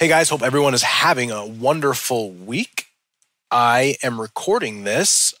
Hey guys, hope everyone is having a wonderful week. I am recording this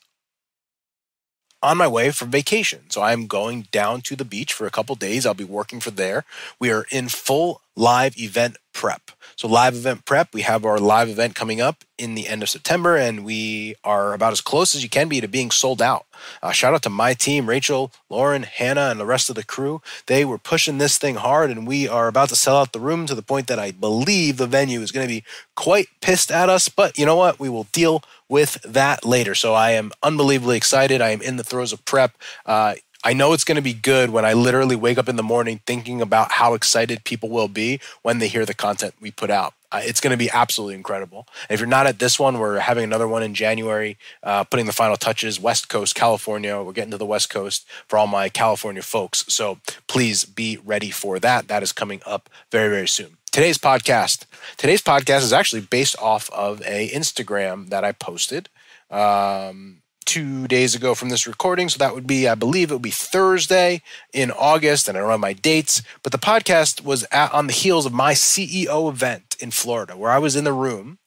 on my way from vacation. So I'm going down to the beach for a couple days. I'll be working for there. We are in full live event prep. So live event prep, we have our live event coming up in the end of September, and we are about as close as you can be to being sold out. Uh, shout out to my team, Rachel, Lauren, Hannah, and the rest of the crew. They were pushing this thing hard, and we are about to sell out the room to the point that I believe the venue is going to be quite pissed at us. But you know what? We will deal with that later. So I am unbelievably excited. I am in the throes of prep. Uh, I know it's going to be good when I literally wake up in the morning thinking about how excited people will be when they hear the content we put out. Uh, it's going to be absolutely incredible. And if you're not at this one, we're having another one in January, uh, putting the final touches, West Coast, California. We're getting to the West Coast for all my California folks. So please be ready for that. That is coming up very, very soon. Today's podcast. Today's podcast is actually based off of a Instagram that I posted. Um, two days ago from this recording. So that would be, I believe it would be Thursday in August, and I don't know my dates. But the podcast was at, on the heels of my CEO event in Florida, where I was in the room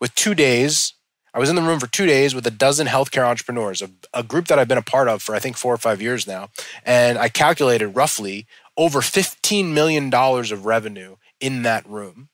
with two days. I was in the room for two days with a dozen healthcare entrepreneurs, a, a group that I've been a part of for I think four or five years now. And I calculated roughly over $15 million of revenue in that room.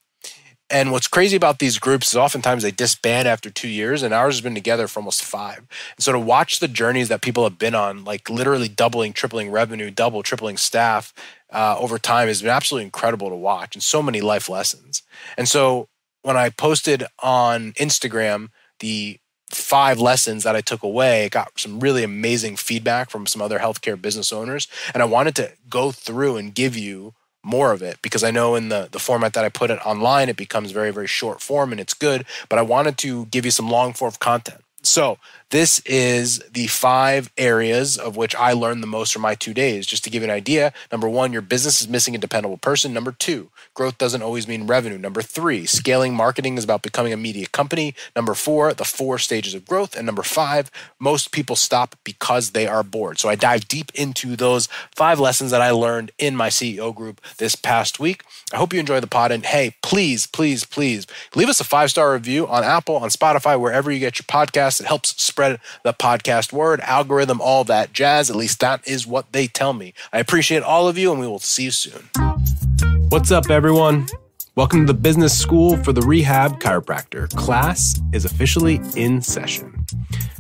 And what's crazy about these groups is oftentimes they disband after two years, and ours has been together for almost five. And so to watch the journeys that people have been on, like literally doubling, tripling revenue, double, tripling staff uh, over time, has been absolutely incredible to watch, and so many life lessons. And so when I posted on Instagram the five lessons that I took away, got some really amazing feedback from some other healthcare business owners, and I wanted to go through and give you more of it because I know in the the format that I put it online it becomes very very short form and it's good but I wanted to give you some long form content. So, this is the five areas of which I learned the most from my two days. Just to give you an idea, number one, your business is missing a dependable person. Number two, growth doesn't always mean revenue. Number three, scaling marketing is about becoming a media company. Number four, the four stages of growth. And number five, most people stop because they are bored. So I dive deep into those five lessons that I learned in my CEO group this past week. I hope you enjoy the pod. And hey, please, please, please leave us a five star review on Apple, on Spotify, wherever you get your podcast. It helps spread the podcast word, algorithm, all that jazz. At least that is what they tell me. I appreciate all of you, and we will see you soon. What's up, everyone? Welcome to the Business School for the Rehab Chiropractor. Class is officially in session.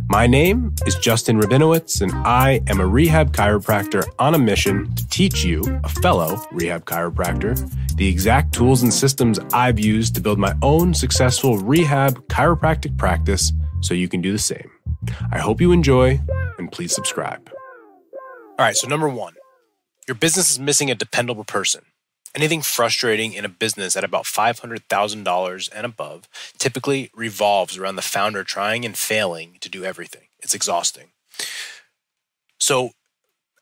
My name is Justin Rabinowitz, and I am a rehab chiropractor on a mission to teach you, a fellow rehab chiropractor, the exact tools and systems I've used to build my own successful rehab chiropractic practice so you can do the same. I hope you enjoy and please subscribe. All right, so number one, your business is missing a dependable person. Anything frustrating in a business at about $500,000 and above typically revolves around the founder trying and failing to do everything. It's exhausting. So,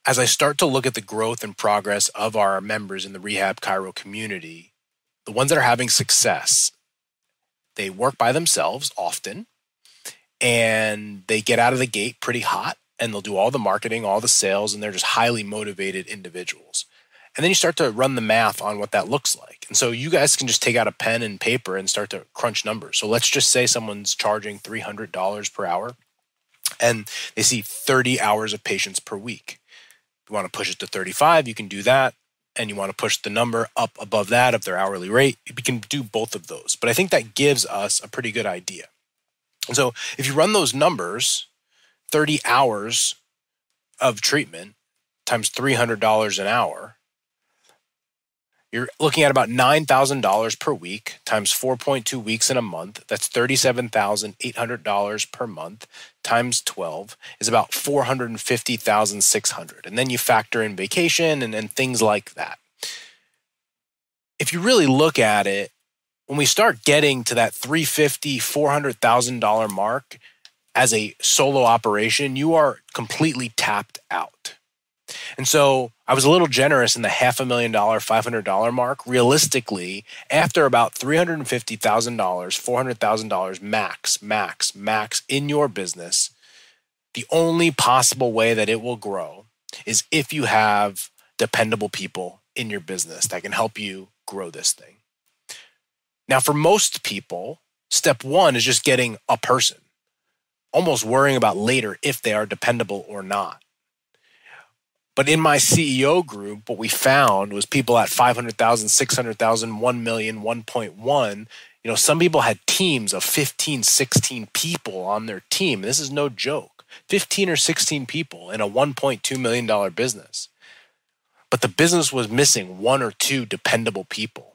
as I start to look at the growth and progress of our members in the Rehab Chiro community, the ones that are having success, they work by themselves often and they get out of the gate pretty hot and they'll do all the marketing, all the sales, and they're just highly motivated individuals. And then you start to run the math on what that looks like. And so you guys can just take out a pen and paper and start to crunch numbers. So let's just say someone's charging $300 per hour and they see 30 hours of patients per week. If you want to push it to 35, you can do that. And you want to push the number up above that of their hourly rate, you can do both of those. But I think that gives us a pretty good idea. And so if you run those numbers, 30 hours of treatment times $300 an hour, you're looking at about $9,000 per week times 4.2 weeks in a month. That's $37,800 per month times 12 is about 450,600. And then you factor in vacation and, and things like that. If you really look at it, when we start getting to that 350 $400,000 mark as a solo operation, you are completely tapped out. And so I was a little generous in the half a million dollar, $500 mark. Realistically, after about $350,000, $400,000 max, max, max in your business, the only possible way that it will grow is if you have dependable people in your business that can help you grow this thing. Now, for most people, step one is just getting a person, almost worrying about later if they are dependable or not. But in my CEO group, what we found was people at 500,000, 600,000, 1 million, 1.1. You know, some people had teams of 15, 16 people on their team. This is no joke 15 or 16 people in a $1.2 million business. But the business was missing one or two dependable people.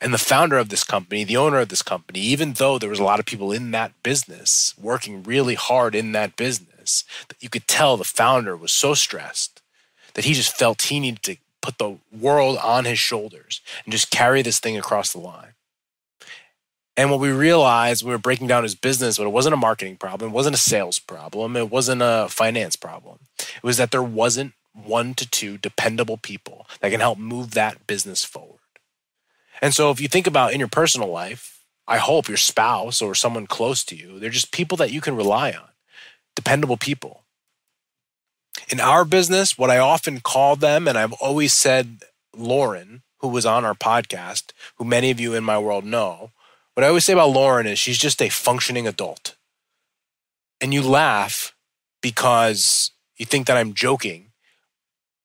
And the founder of this company, the owner of this company, even though there was a lot of people in that business working really hard in that business, that you could tell the founder was so stressed that he just felt he needed to put the world on his shoulders and just carry this thing across the line. And what we realized we were breaking down his business, but it wasn't a marketing problem, it wasn't a sales problem, it wasn't a finance problem. It was that there wasn't one to two dependable people that can help move that business forward. And so if you think about in your personal life, I hope your spouse or someone close to you, they're just people that you can rely on, dependable people. In our business, what I often call them, and I've always said Lauren, who was on our podcast, who many of you in my world know, what I always say about Lauren is she's just a functioning adult. And you laugh because you think that I'm joking,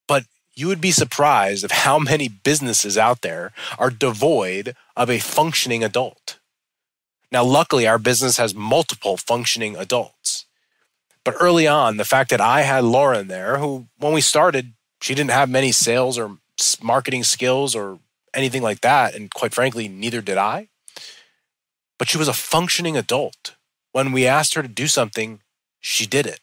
but you would be surprised of how many businesses out there are devoid of a functioning adult. Now, luckily, our business has multiple functioning adults. But early on, the fact that I had Lauren there, who, when we started, she didn't have many sales or marketing skills or anything like that. And quite frankly, neither did I. But she was a functioning adult. When we asked her to do something, she did it.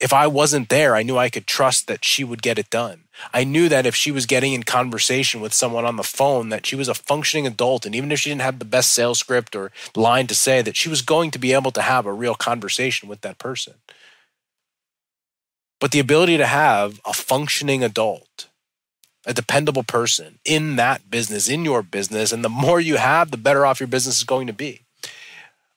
If I wasn't there, I knew I could trust that she would get it done. I knew that if she was getting in conversation with someone on the phone, that she was a functioning adult. And even if she didn't have the best sales script or line to say, that she was going to be able to have a real conversation with that person. But the ability to have a functioning adult, a dependable person in that business, in your business, and the more you have, the better off your business is going to be.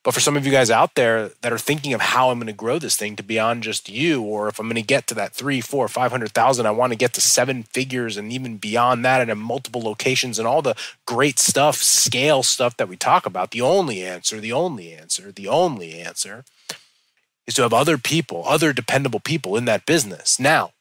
But for some of you guys out there that are thinking of how I'm going to grow this thing to beyond just you, or if I'm going to get to that three, four, five hundred thousand, I want to get to seven figures and even beyond that, and in multiple locations and all the great stuff, scale stuff that we talk about. The only answer, the only answer, the only answer is to have other people, other dependable people in that business. Now,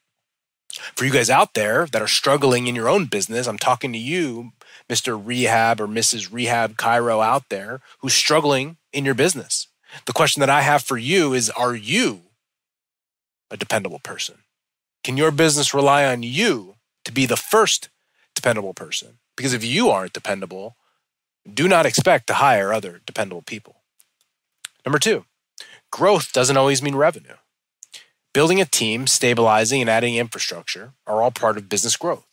for you guys out there that are struggling in your own business, I'm talking to you, Mr. Rehab or Mrs. Rehab Chiro out there who's struggling in your business. The question that I have for you is Are you a dependable person? Can your business rely on you to be the first dependable person? Because if you aren't dependable, do not expect to hire other dependable people. Number two, growth doesn't always mean revenue. Building a team, stabilizing, and adding infrastructure are all part of business growth.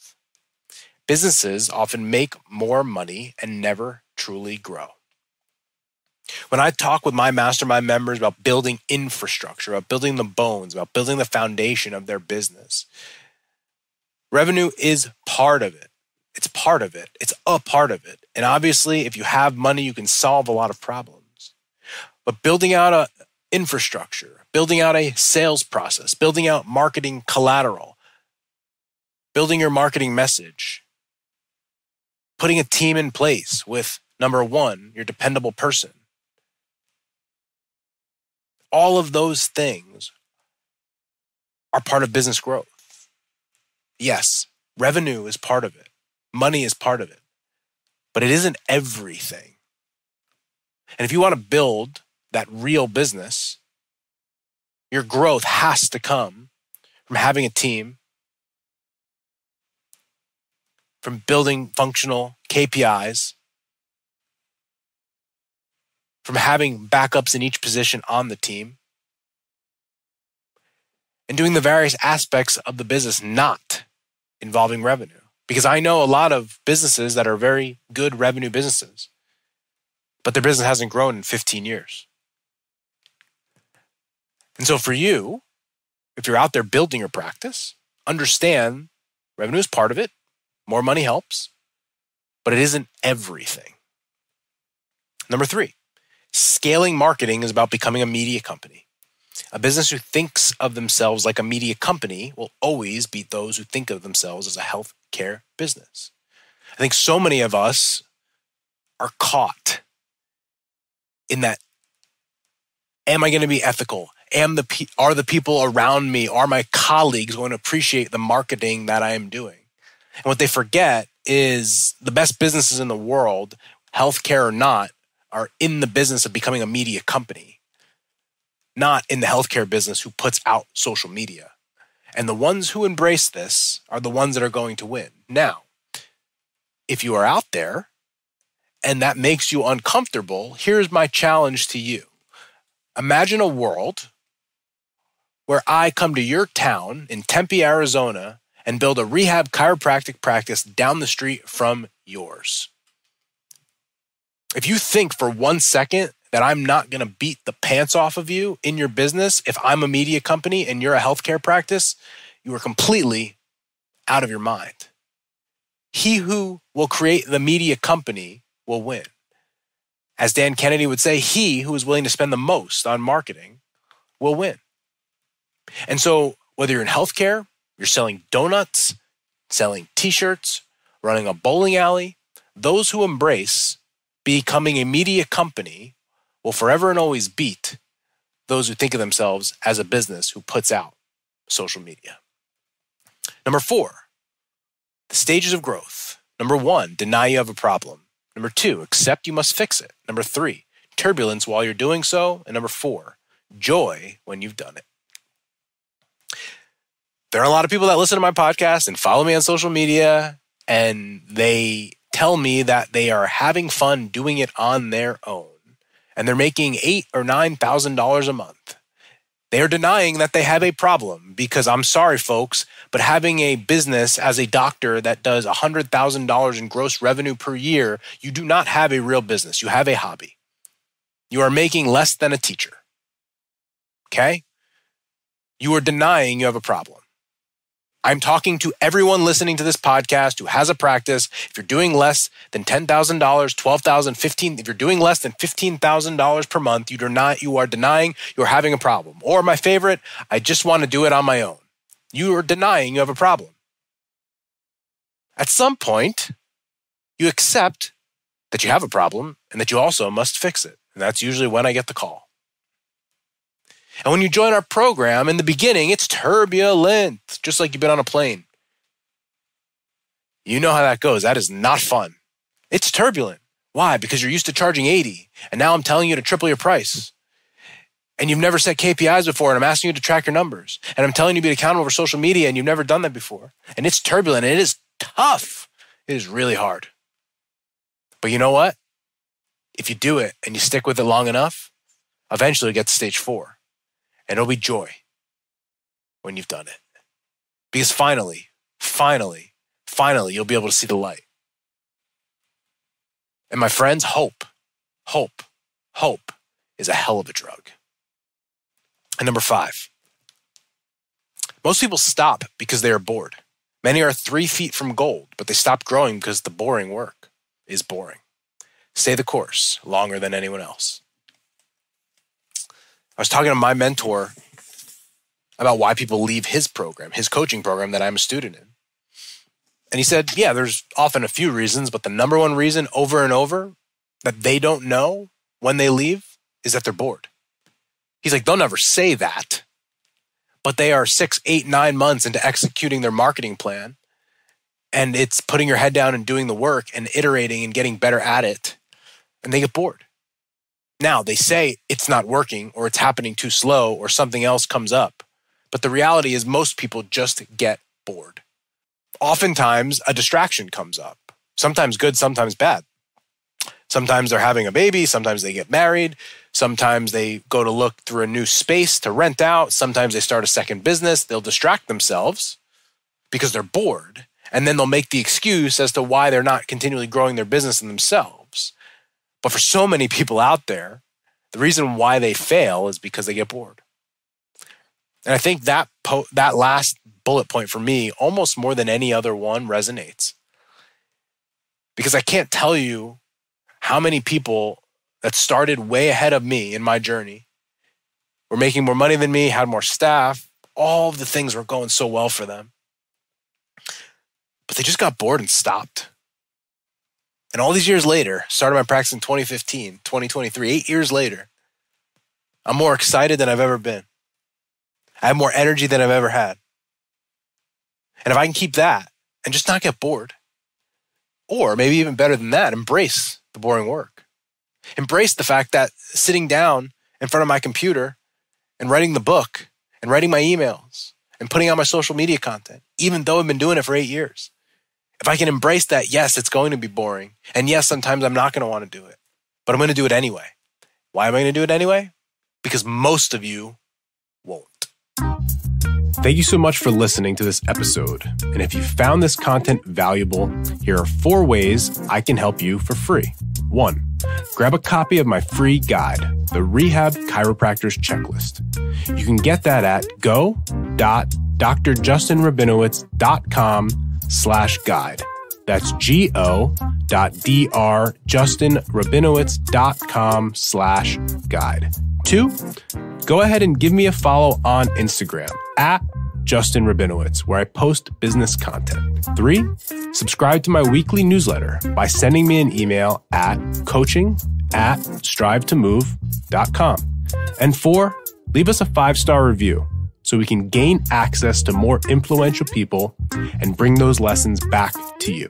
Businesses often make more money and never truly grow. When I talk with my mastermind members about building infrastructure, about building the bones, about building the foundation of their business, revenue is part of it. It's part of it. It's a part of it. And obviously, if you have money, you can solve a lot of problems. But building out a infrastructure, building out a sales process, building out marketing collateral, building your marketing message, putting a team in place with number one, your dependable person, all of those things are part of business growth. Yes, revenue is part of it, money is part of it, but it isn't everything. And if you want to build that real business, your growth has to come from having a team, from building functional KPIs, from having backups in each position on the team and doing the various aspects of the business not involving revenue. Because I know a lot of businesses that are very good revenue businesses, but their business hasn't grown in 15 years. And so for you, if you're out there building your practice, understand revenue is part of it. More money helps, but it isn't everything. Number three, Scaling marketing is about becoming a media company. A business who thinks of themselves like a media company will always beat those who think of themselves as a healthcare business. I think so many of us are caught in that am I going to be ethical? Am the are the people around me, are my colleagues going to appreciate the marketing that I am doing? And what they forget is the best businesses in the world, healthcare or not, are in the business of becoming a media company, not in the healthcare business who puts out social media. And the ones who embrace this are the ones that are going to win. Now, if you are out there and that makes you uncomfortable, here's my challenge to you. Imagine a world where I come to your town in Tempe, Arizona, and build a rehab chiropractic practice down the street from yours. If you think for one second that I'm not going to beat the pants off of you in your business if I'm a media company and you're a healthcare practice, you are completely out of your mind. He who will create the media company will win. As Dan Kennedy would say, he who is willing to spend the most on marketing will win. And so, whether you're in healthcare, you're selling donuts, selling t shirts, running a bowling alley, those who embrace becoming a media company will forever and always beat those who think of themselves as a business who puts out social media. Number four, the stages of growth. Number one, deny you have a problem. Number two, accept you must fix it. Number three, turbulence while you're doing so. And number four, joy when you've done it. There are a lot of people that listen to my podcast and follow me on social media, and they tell me that they are having fun doing it on their own and they're making eight or nine thousand dollars a month. They are denying that they have a problem because I'm sorry, folks, but having a business as a doctor that does $100,000 in gross revenue per year, you do not have a real business. You have a hobby. You are making less than a teacher. Okay? You are denying you have a problem. I'm talking to everyone listening to this podcast who has a practice. If you're doing less than $10,000, $12,000, 15, if you're doing less than $15,000 per month, you do not, you are denying you're having a problem. Or my favorite, I just want to do it on my own. You are denying you have a problem. At some point, you accept that you have a problem and that you also must fix it. And that's usually when I get the call. And when you join our program, in the beginning, it's turbulent, just like you've been on a plane. You know how that goes. That is not fun. It's turbulent. Why? Because you're used to charging 80, and now I'm telling you to triple your price. And you've never set KPIs before, and I'm asking you to track your numbers. And I'm telling you to be accountable for social media, and you've never done that before. And it's turbulent, and it is tough. It is really hard. But you know what? If you do it and you stick with it long enough, eventually you get to stage four. And it'll be joy when you've done it. Because finally, finally, finally, you'll be able to see the light. And my friends, hope, hope, hope is a hell of a drug. And number five, most people stop because they are bored. Many are three feet from gold, but they stop growing because the boring work is boring. Stay the course longer than anyone else. I was talking to my mentor about why people leave his program, his coaching program that I'm a student in. And he said, yeah, there's often a few reasons, but the number one reason over and over that they don't know when they leave is that they're bored. He's like, they'll never say that, but they are six, eight, nine months into executing their marketing plan. And it's putting your head down and doing the work and iterating and getting better at it. And they get bored. Now they say it's not working or it's happening too slow or something else comes up. But the reality is most people just get bored. Oftentimes a distraction comes up, sometimes good, sometimes bad. Sometimes they're having a baby, sometimes they get married, sometimes they go to look through a new space to rent out, sometimes they start a second business, they'll distract themselves because they're bored. And then they'll make the excuse as to why they're not continually growing their business in themselves. But for so many people out there, the reason why they fail is because they get bored. And I think that po- that last bullet point for me, almost more than any other one, resonates. Because I can't tell you how many people that started way ahead of me in my journey were making more money than me, had more staff, all of the things were going so well for them. But they just got bored and stopped. And all these years later, started my practice in 2015, 2023, eight years later, I'm more excited than I've ever been. I have more energy than I've ever had. And if I can keep that and just not get bored, or maybe even better than that, embrace the boring work. Embrace the fact that sitting down in front of my computer and writing the book and writing my emails and putting out my social media content, even though I've been doing it for eight years, if I can embrace that, yes, it's going to be boring. And yes, sometimes I'm not going to want to do it, but I'm going to do it anyway. Why am I going to do it anyway? Because most of you won't. Thank you so much for listening to this episode. And if you found this content valuable, here are four ways I can help you for free. One, grab a copy of my free guide, the Rehab Chiropractor's Checklist. You can get that at go.drjustinrabinowitz.com slash guide. That's go.drjustinrabinowitz.com slash guide. Two, go ahead and give me a follow on Instagram at Justin Rabinowitz, where I post business content. Three, subscribe to my weekly newsletter by sending me an email at coaching at strive2move.com. And four, leave us a five star review so we can gain access to more influential people and bring those lessons back to you.